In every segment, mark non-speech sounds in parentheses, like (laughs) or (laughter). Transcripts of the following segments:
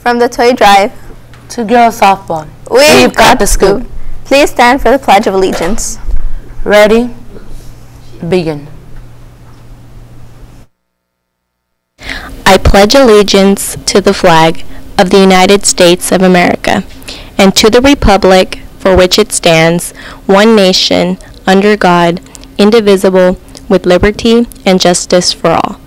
From the toy drive to girls softball. We've, got, the scoop. Please stand for the Pledge of Allegiance. Ready? Begin. I pledge allegiance to the flag of the United States of America and to the republic for which it stands, one nation, under God, indivisible, with liberty and justice for all.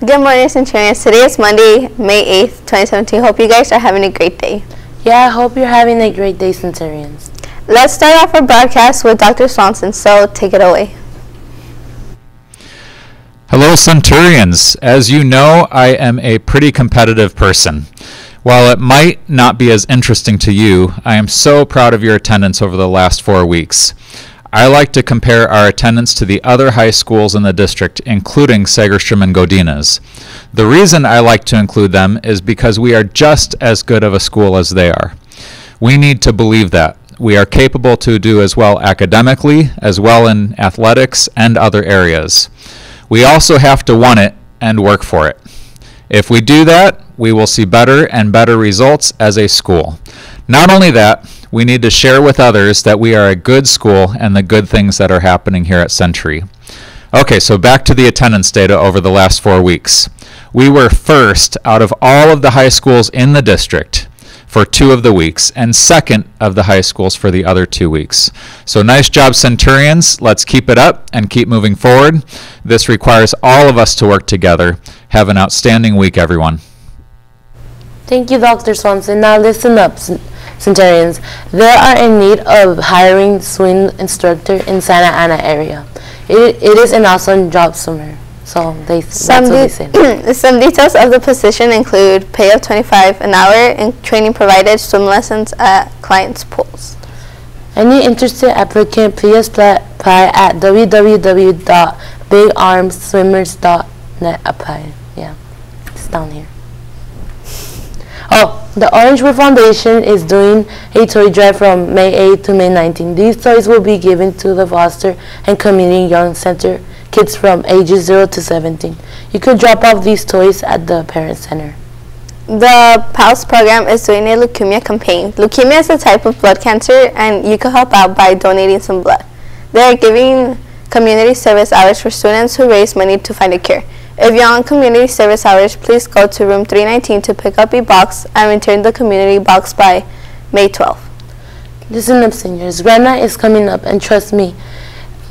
Good morning, Centurions. Today is Monday, May 8th, 2017. Hope you guys are having a great day. Yeah, I hope you're having a great day, Centurions. Let's start off our broadcast with Dr. Swanson, so take it away. Hello, Centurions. As you know, I am a pretty competitive person. While it might not be as interesting to you, I am so proud of your attendance over the last four weeks. I like to compare our attendance to the other high schools in the district, including Segerstrom and Godinez. The reason I like to include them is because we are just as good of a school as they are. We need to believe that. We are capable to do as well academically, as well in athletics and other areas. We also have to want it and work for it. If we do that, we will see better and better results as a school. Not only that, we need to share with others that we are a good school and the good things that are happening here at Century. Okay, so back to the attendance data over the last four weeks. We were first out of all of the high schools in the district for two of the weeks and second of the high schools for the other two weeks. So nice job, Centurions. Let's keep it up and keep moving forward. This requires all of us to work together. Have an outstanding week, everyone. Thank you, Dr. Swanson. Now listen up. Centurions. They are in need of hiring swim instructor in Santa Ana area. It, it is an awesome job summer. So they some, that's what they (clears throat) some details of the position include pay of 25 an hour and training provided, swim lessons at clients' pools. Any interested applicant, please apply at www.bigarmswimmers.net. Apply. Yeah, it's down here. Oh, the Orangewood Foundation is doing a toy drive from May 8 to May 19. These toys will be given to the Foster and Community Young Center kids from ages 0 to 17. You could drop off these toys at the Parent Center. The PALS program is doing a leukemia campaign. Leukemia is a type of blood cancer and you can help out by donating some blood. They are giving community service hours for students who raise money to find a cure. If you're on community service hours, please go to room 319 to pick up a box and return the community box by May 12th. Listen up, seniors. Grad Night is coming up, and trust me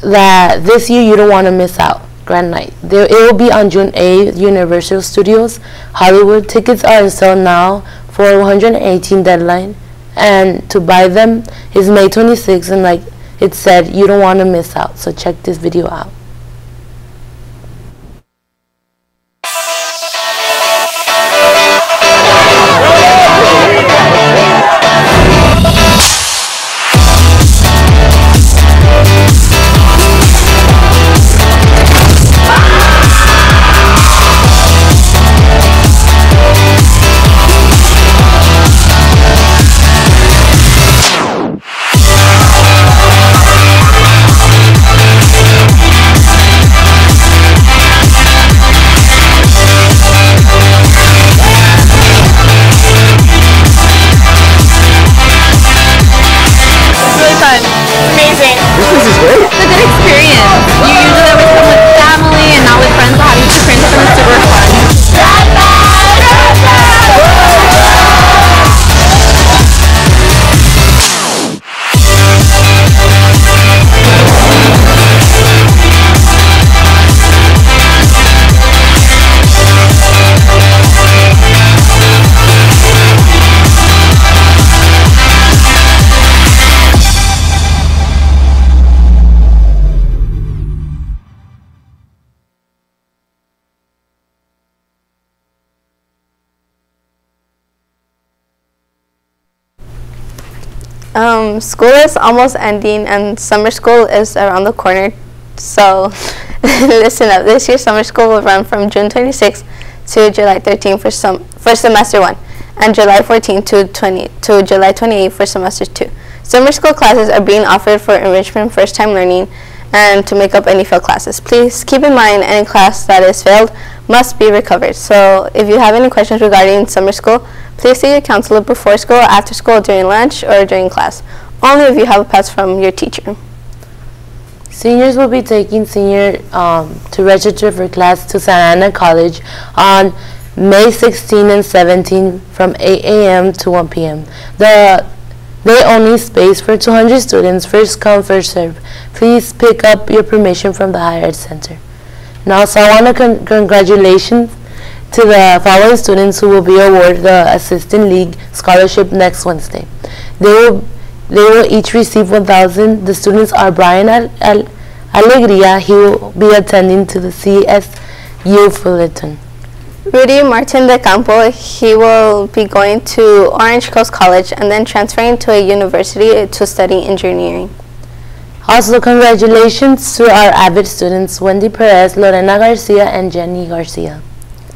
that this year you don't want to miss out. Grad Night. There, it will be on June 8th, Universal Studios, Hollywood. Tickets are on sale now for 118 deadline, and to buy them is May 26th, and like it said, you don't want to miss out. So check this video out. Um, school is almost ending and summer school is around the corner. So (laughs) listen up. This year summer school will run from June 26th to July 13th for some for semester 1 and July 14th to 20 to July 28th for semester 2. Summer school classes are being offered for enrichment first time learning and to make up any failed classes. Please keep in mind any class that is failed must be recovered. So if you have any questions regarding summer school, please see your counselor before school, after school, during lunch, or during class. Only if you have a pass from your teacher. Seniors will be taking senior um, to register for class to Santa Ana College on May 16 and 17 from 8 a.m. to 1 p.m. The they only space for 200 students, first come, first serve. Please pick up your permission from the Higher Ed Center. Now, I want to con congratulations to the following students who will be awarded the Assistance League Scholarship next Wednesday. They will, they will each receive 1,000. The students are Brian Al Al Alegria. He will be attending to the CSU Fullerton. Rudy Martin de Campo, he will be going to Orange Coast College and then transferring to a university to study engineering. Also, congratulations to our AVID students, Wendy Perez, Lorena Garcia, and Jenny Garcia.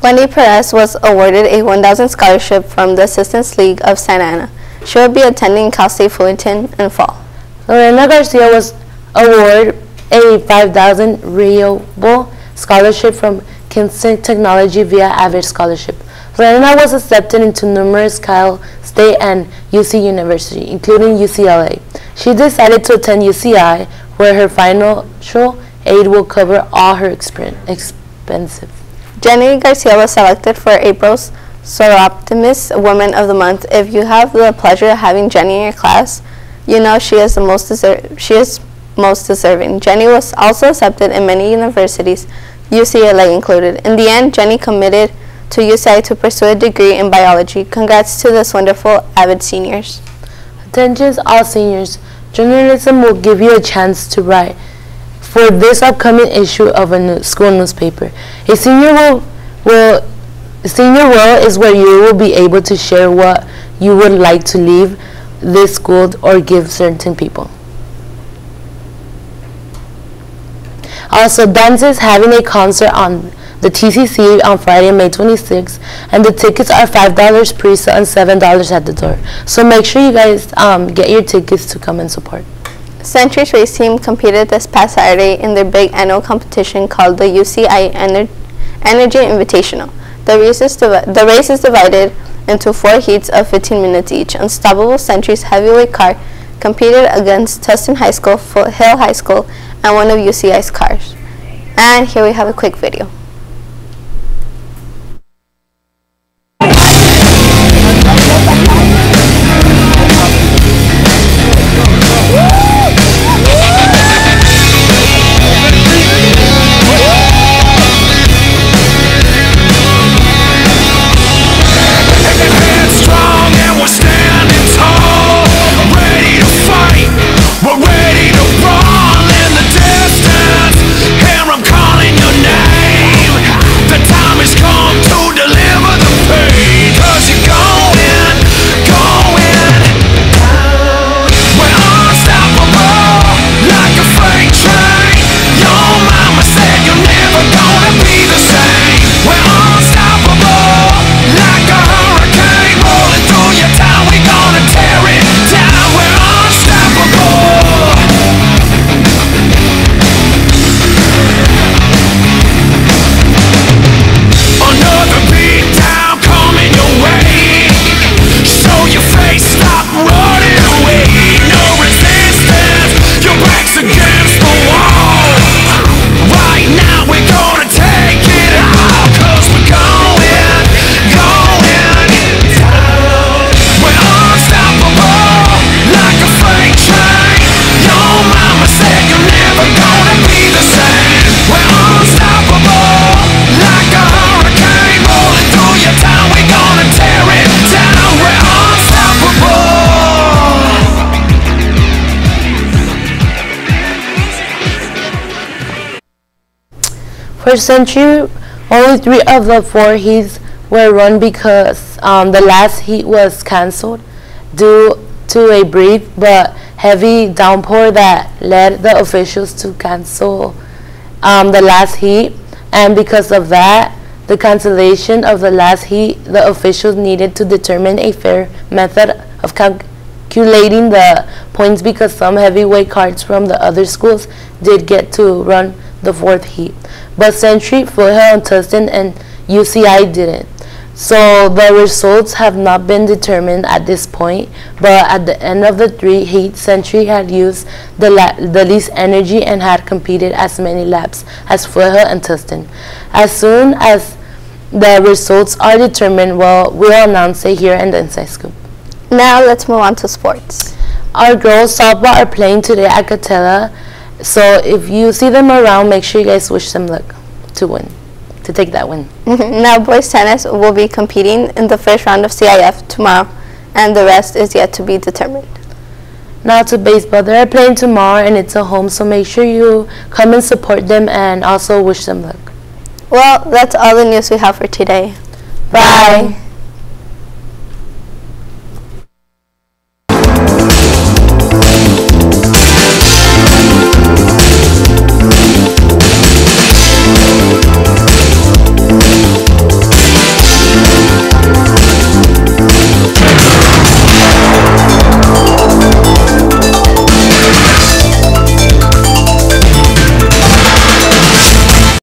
Wendy Perez was awarded a 1,000 scholarship from the Assistance League of Santa Ana. She will be attending Cal State Fullerton in fall. Lorena Garcia was awarded a 5,000 Riobel scholarship from Kingston Technology via Avid Scholarship. Lorena was accepted into numerous Cal State and UC University, including UCLA. She decided to attend UCI, where her financial aid will cover all her expenses. Jenny Garcia was selected for April's Soroptimist Woman of the Month. If you have the pleasure of having Jenny in your class, you know she is the most she is most deserving. Jenny was also accepted in many universities, UCLA included. In the end, Jenny committed to UCI to pursue a degree in biology. Congrats to this wonderful AVID seniors. Attention all seniors. Journalism will give you a chance to write for this upcoming issue of a new school newspaper. A senior will, will senior will is where you will be able to share what you would like to leave this school or give certain people. Also, Dance is having a concert on the TCC on Friday, May 26th, and the tickets are $5 pre-sale and $7 at the door. So make sure you guys um, get your tickets to come and support. Century's race team competed this past Saturday in their big annual competition called the UCI Ener Energy Invitational. The race, is the race is divided into four heats of 15 minutes each. Unstoppable Century's heavyweight car competed against Tustin High School, Foothill High School, and one of UCI's cars. And here we have a quick video. For Century, only three of the four heats were run because um, the last heat was cancelled due to a brief but heavy downpour that led the officials to cancel um, the last heat. And because of that, the cancellation of the last heat, the officials needed to determine a fair method of calculating the points because some heavyweight cards from the other schools did get to run the fourth heat. But Century, Foothill, and Tustin and UCI didn't. So the results have not been determined at this point, but at the end of the three heat, Century had used the, the least energy and had competed as many laps as Foothill and Tustin. As soon as the results are determined, well, we'll announce it here in the Inside Scoop. Now let's move on to sports. Our girls softball are playing today at Katella, so if you see them around, make sure you guys wish them luck to win to take that win. Mm-hmm. now, boys tennis will be competing in the first round of CIF tomorrow, and the rest is yet to be determined. Now to baseball. They're playing tomorrow, and it's a home, so make sure you come and support them and also wish them luck. Well, that's all the news we have for today. Bye. Bye.